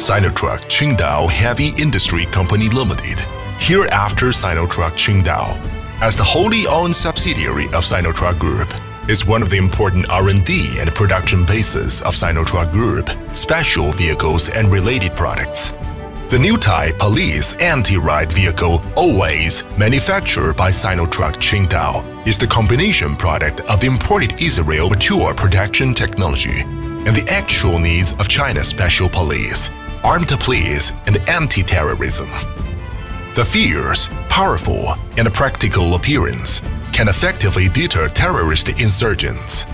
Sinotruk Qingdao Heavy Industry Company Limited, hereafter Sinotruk Qingdao, as the wholly owned subsidiary of Sinotruk Group, is one of the important R&D and production bases of Sinotruk Group, special vehicles and related products. The new type police anti-riot vehicle, always manufactured by Sinotruk Qingdao, is the combination product of imported Israel mature protection technology and the actual needs of China's special police, armed to police, and anti-terrorism. The fierce, powerful, and practical appearance can effectively deter terrorist insurgents,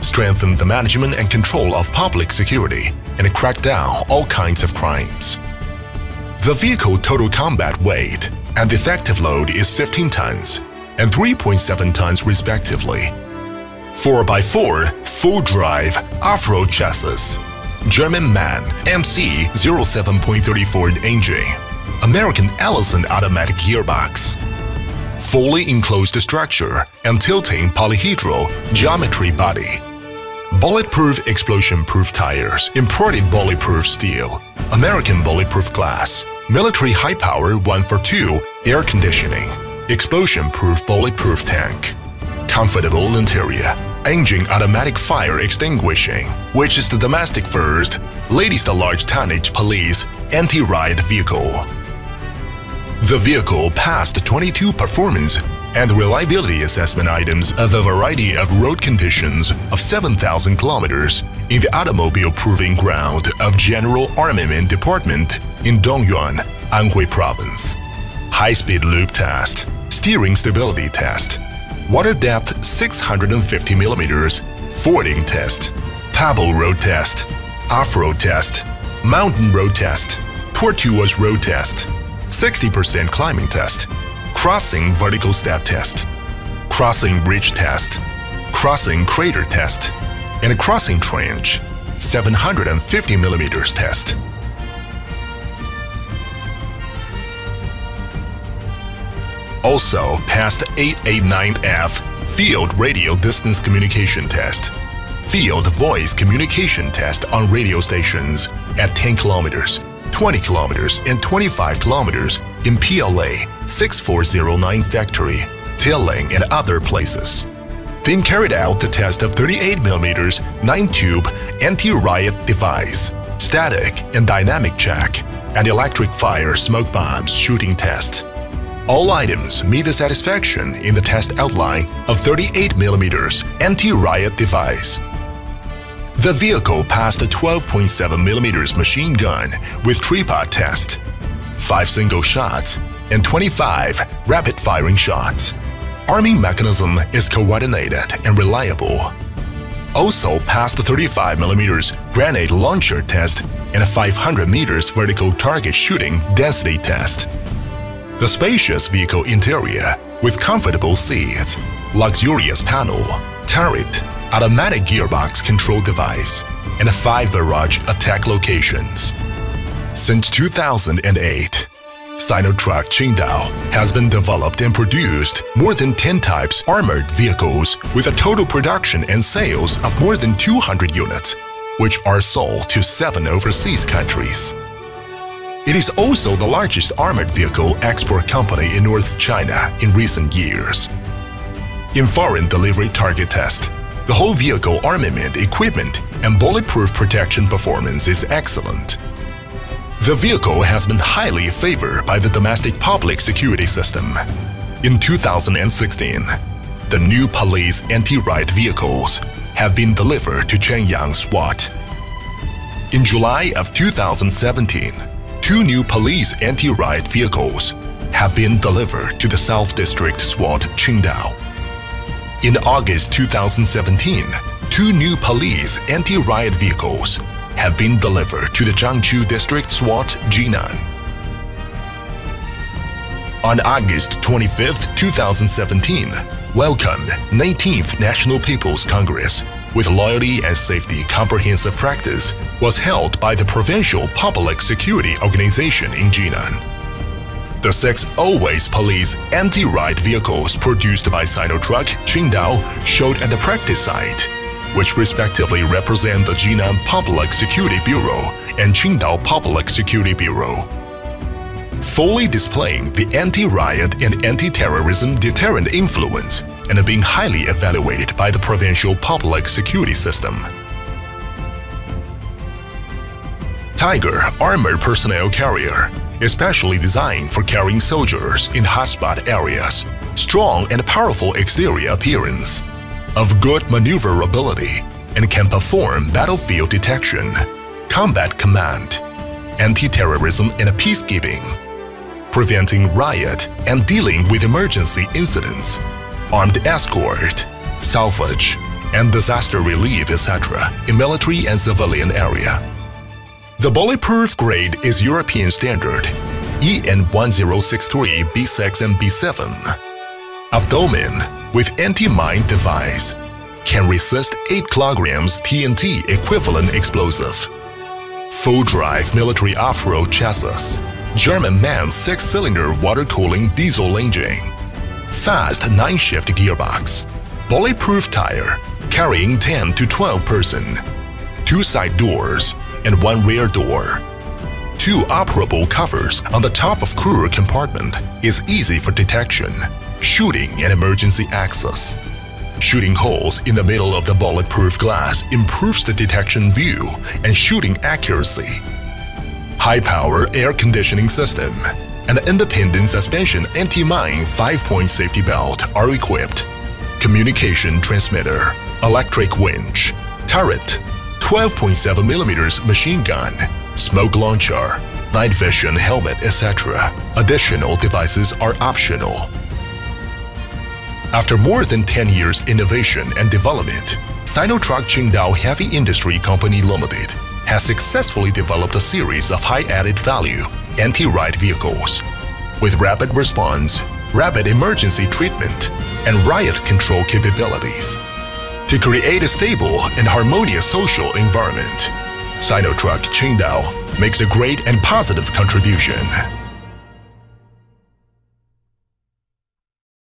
strengthen the management and control of public security, and crack down all kinds of crimes. The vehicle total combat weight and effective load is 15 tons and 3.7 tons respectively. 4x4 full-drive off-road chassis, German MAN MC 07.34 engine, American Allison automatic gearbox, fully enclosed structure and tilting polyhedral geometry body, bulletproof explosion-proof tires, imported bulletproof steel, American bulletproof glass, military high-power 1 for 2 air conditioning, explosion-proof bulletproof tank, comfortable interior, engine automatic fire extinguishing, which is the domestic first, latest the large tonnage police anti-riot vehicle. The vehicle passed 22 performance and reliability assessment items of a variety of road conditions of 7,000 kilometers in the automobile proving ground of General Armament Department in Dingyuan, Anhui Province. High-speed loop test, steering stability test, water depth 650 millimeters, fording test, pebble road test, off-road test, mountain road test, tortuous road test, 60% climbing test, crossing vertical step test, crossing bridge test, crossing crater test, and a crossing trench. 750 millimeters test. Also passed 889F Field Radio Distance Communication Test, Field Voice Communication Test on radio stations at 10 kilometers, 20 kilometers, and 25 kilometers in PLA 6409 factory, Tieling, and other places. Then carried out the test of 38mm 9-tube anti-riot device, static and dynamic check, and electric fire smoke bombs shooting test. All items meet the satisfaction in the test outline of 38mm anti-riot device. The vehicle passed a 12.7mm machine gun with tripod test, 5 single shots, and 25 rapid-firing shots. Arming mechanism is coordinated and reliable. Also passed the 35mm grenade launcher test and a 500 meters vertical target shooting density test. The spacious vehicle interior with comfortable seats, luxurious panel, turret, automatic gearbox control device, and five barrage attack locations. Since 2008, Sinotruk Qingdao has been developed and produced more than 10 types armored vehicles with a total production and sales of more than 200 units, which are sold to seven overseas countries. It is also the largest armored vehicle export company in North China in recent years. In foreign delivery target test, the whole vehicle armament, equipment, and bulletproof protection performance is excellent. The vehicle has been highly favored by the domestic public security system. In 2016, the new police anti-riot vehicles have been delivered to Shenyang SWAT. In July of 2017, two new police anti-riot vehicles have been delivered to the South District SWAT Qingdao. In August 2017, two new police anti-riot vehicles have been delivered to the Jiangsu District SWAT Jinan. On August 25, 2017, welcome 19th National People's Congress with Loyalty and Safety Comprehensive Practice was held by the Provincial Public Security Organization in Jinan. The six Always Police anti-riot vehicles produced by Sinotruk Qingdao showed at the practice site which respectively represent the Jinan Public Security Bureau and Qingdao Public Security Bureau. Fully displaying the anti-riot and anti-terrorism deterrent influence and are being highly evaluated by the provincial public security system. Tiger Armored Personnel Carrier, especially designed for carrying soldiers in hotspot areas, strong and powerful exterior appearance, of good maneuverability, and can perform battlefield detection, combat command, anti-terrorism and peacekeeping, preventing riot and dealing with emergency incidents, armed escort, salvage, and disaster relief, etc. in military and civilian area. The bulletproof grade is European standard EN 1063 B6 and B7. Abdomen with anti-mine device can resist 8 kilograms TNT equivalent explosive. Full drive military off-road chassis. German MAN 6-cylinder water cooling diesel engine. Fast 9-shift gearbox. Bulletproof tire carrying 10 to 12 person. Two side doors and one rear door. Two operable covers on the top of crew compartment is easy for detection, shooting and emergency access. Shooting holes in the middle of the bulletproof glass improves the detection view and shooting accuracy. High-power air conditioning system and independent suspension anti-mine 5-point safety belt are equipped. Communication transmitter, electric winch, turret, 12.7mm machine gun, smoke launcher, night vision helmet, etc. Additional devices are optional. After more than 10 years innovation and development, Sinotruk Qingdao Heavy Industry Company Limited has successfully developed a series of high-added value anti-riot vehicles with rapid response, rapid emergency treatment, and riot control capabilities to create a stable and harmonious social environment. Sinotruk Qingdao makes a great and positive contribution.